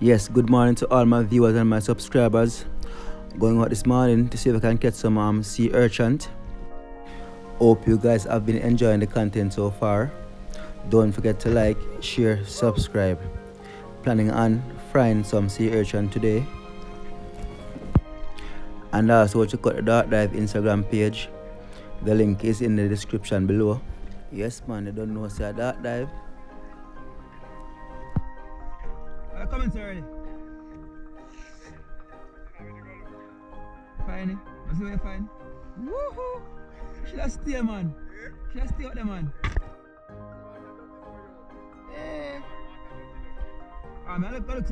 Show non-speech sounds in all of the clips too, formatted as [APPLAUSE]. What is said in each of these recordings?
Yes, good morning to all my viewers and my subscribers. Going out this morning to see if I can catch some um, sea urchin. Hope you guys have been enjoying the content so far. Don't forget to like, share, subscribe. Planning on frying some sea urchin today. And also check out the Dark Dive Instagram page. The link is in the description below. Yes man, you don't know say Dark Dive. Already. Fine. I see where fine. Woohoo! Should I stay, man? Should I stay out there, man? Eh. Ah, man, look, look,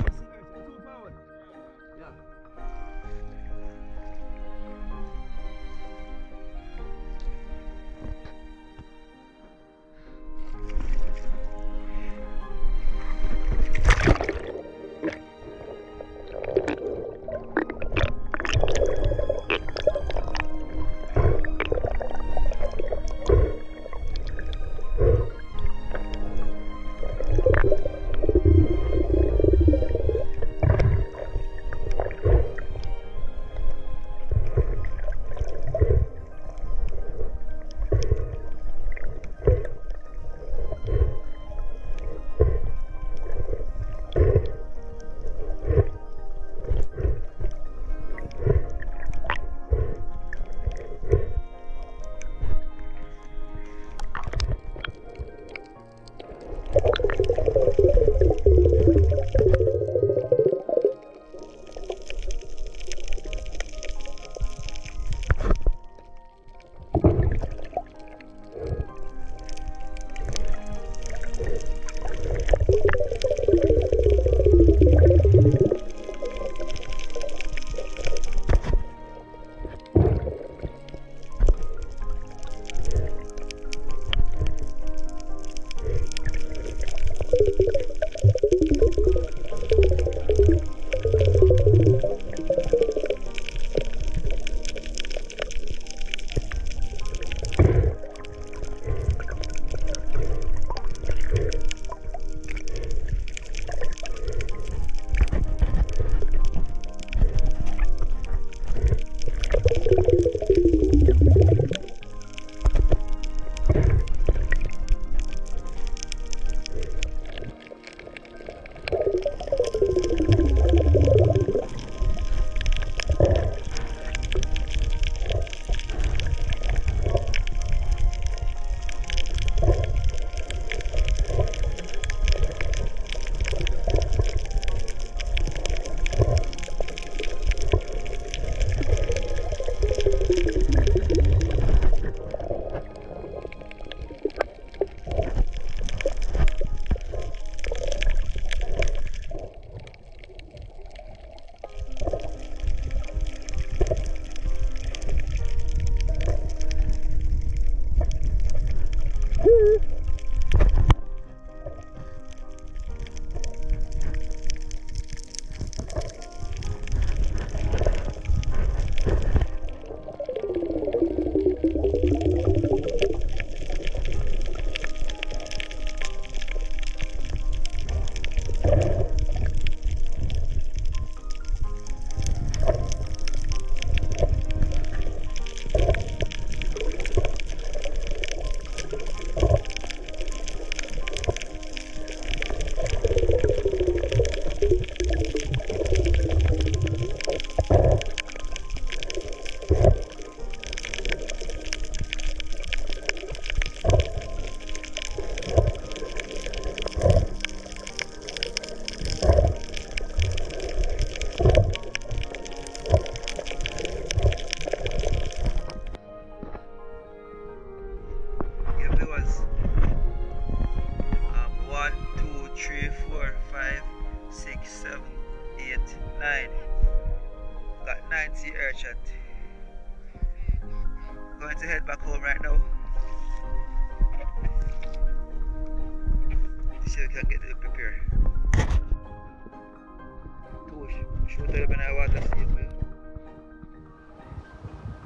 Shoot them in see.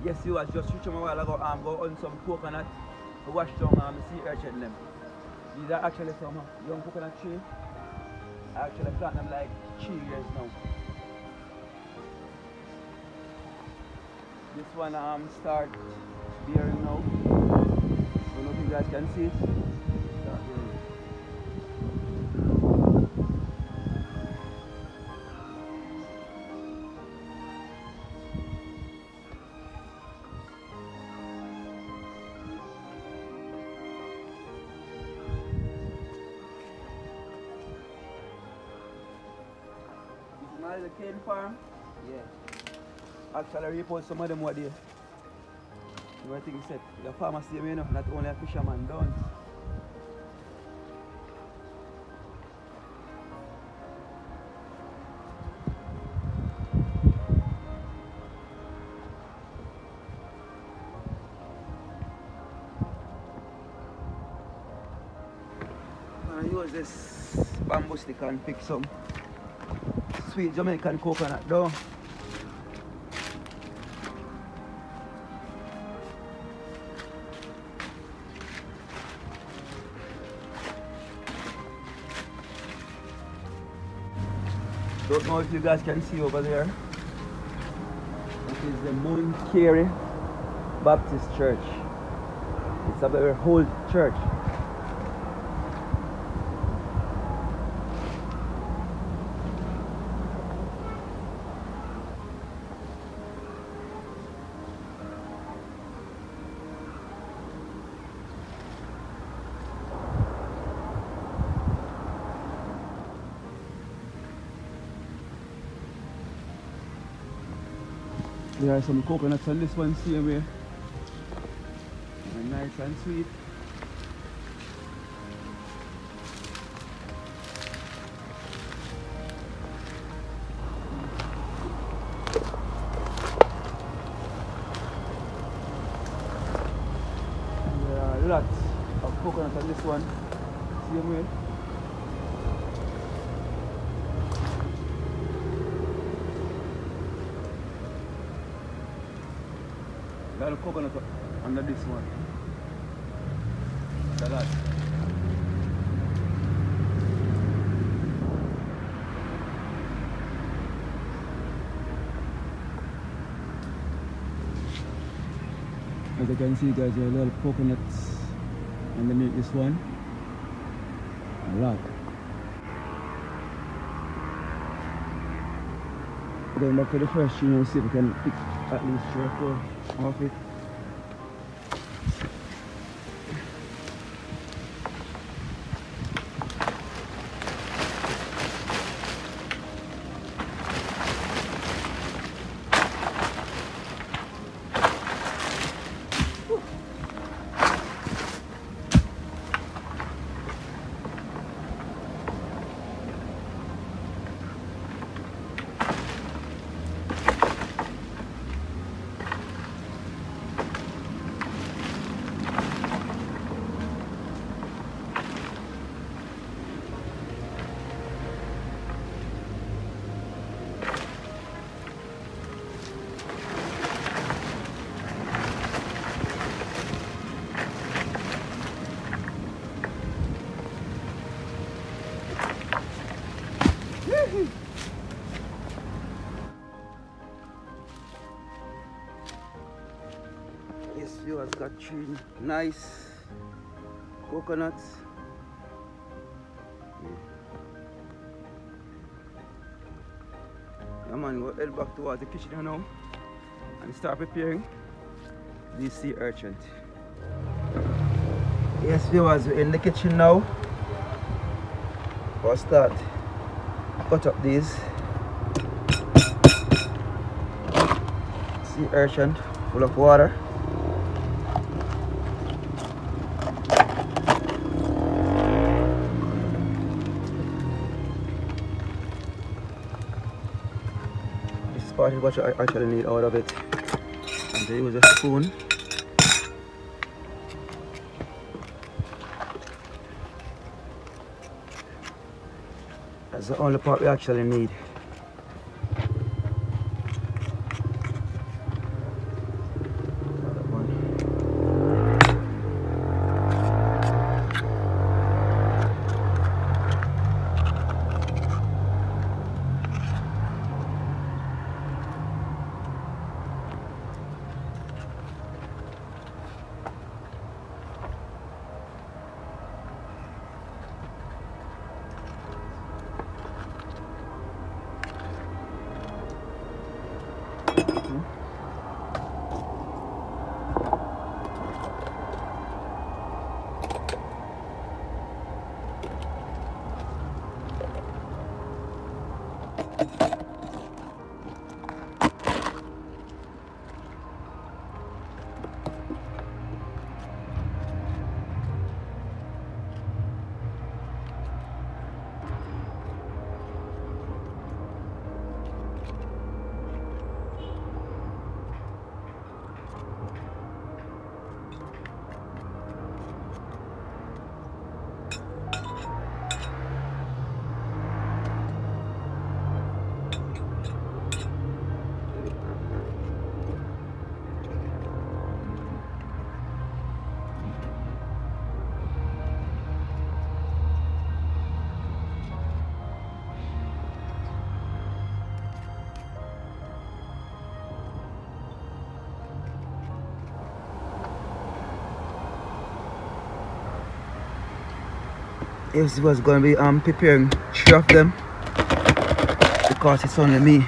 Yes, you was just reaching a while ago. I'm going on some coconut. I washed down um, sea urchin them. These are actually some uh, young coconut tree. I Actually plant them like three years now. This one um start bearing now. Don't know if you guys can see it. My little cane farm. Yeah. Actually, report some of them what they. You know, I think he said the farmer say, you know, not only a fisherman done. I use this bamboo stick and pick some sweet Jamaican coconut though. Don't know if you guys can see over there. This is the Mount Carey Baptist Church. It's a very old church. There are some coconuts on this one same way. And nice and sweet. There are lots of coconuts on this one. Same way. Lot of coconut under this one. At that. As you can see guys, there are of coconuts underneath this one. A lot. Going back to the first tree and see if we can pick at least three or four three nice coconuts. Hmm. Yeah, man, we'll head back towards the kitchen now and start preparing this sea urchin Yes, viewers, we're in the kitchen now. We'll start cut up these sea urchin full of water. What you actually need out of it. And they a spoon. That's the only part we actually need. you It was going to be um preparing three of them because it's only me.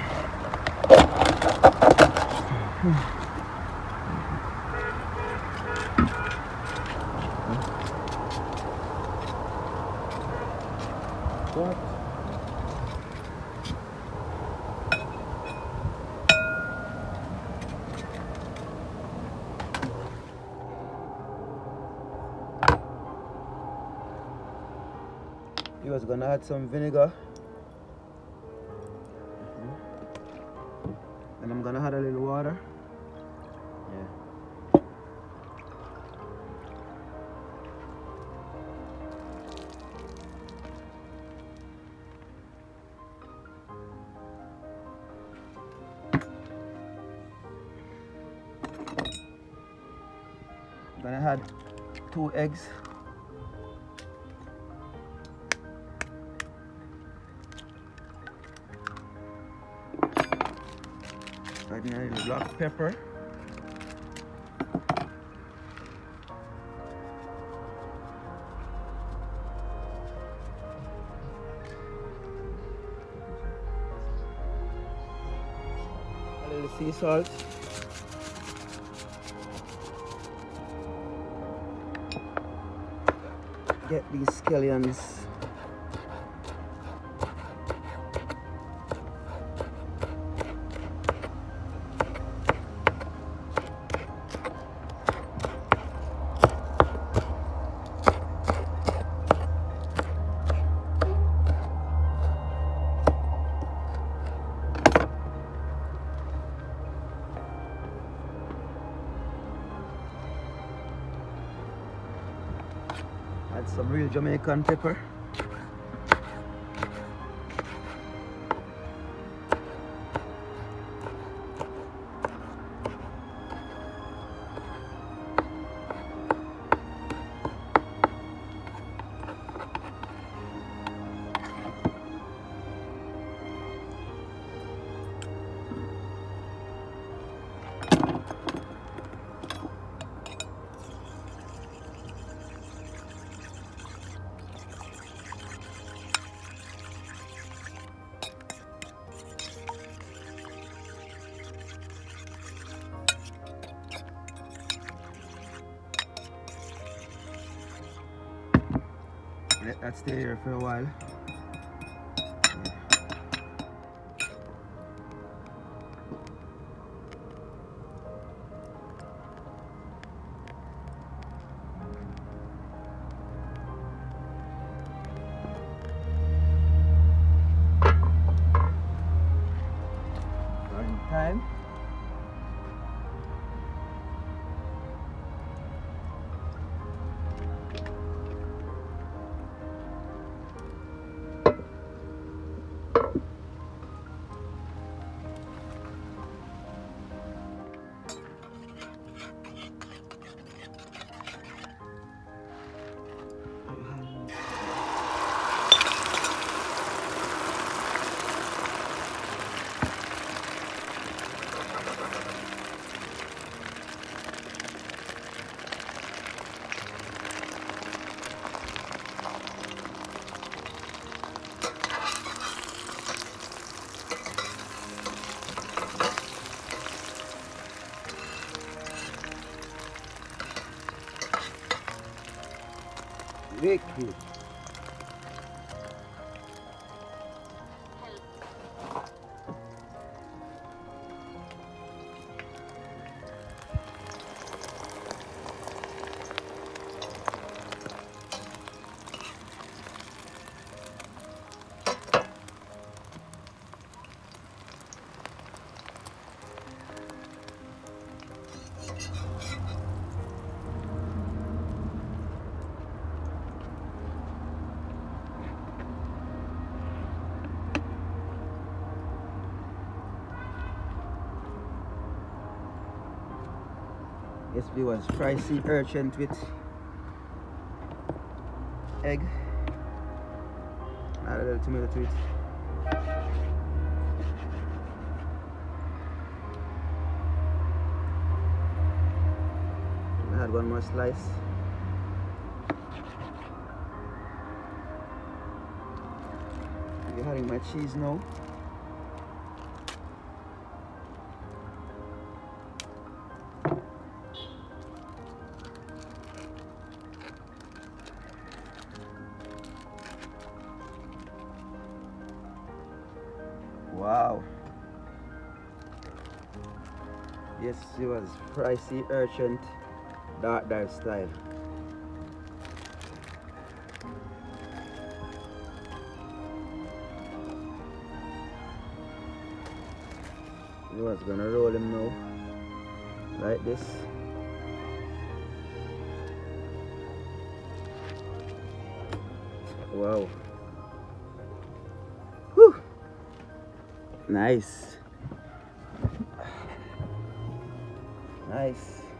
He was gonna add some vinegar. Mm-hmm. And I'm gonna add a little water. Yeah. Gonna add two eggs. A little black pepper. A little sea salt. Get these scallions Jamaican pepper. Let that stay here for a while. Was fried sea urchin with egg. Add a little tomato to it. Had one more slice. You're having my cheese now. Wow. Yes, it was fried sea urchin dark dive style. You was gonna roll him now. Like this. Wow. Nice. Nice.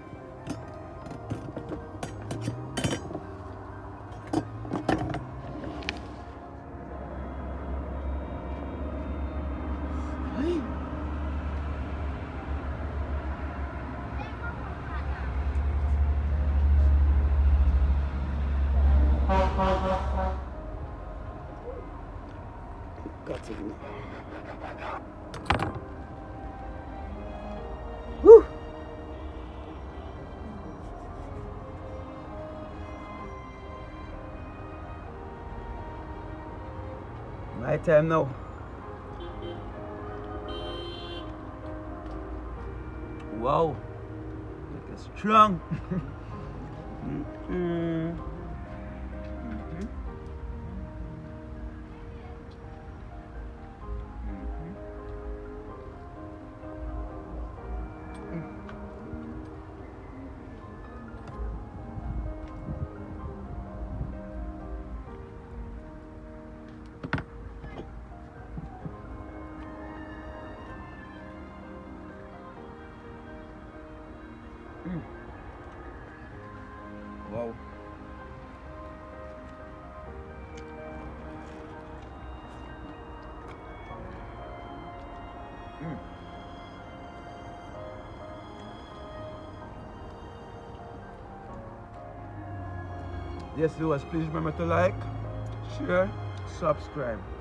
My time now. Wow, look strong. [LAUGHS] Mm. Wow. Mm. Yes, viewers, please remember to like, share, subscribe.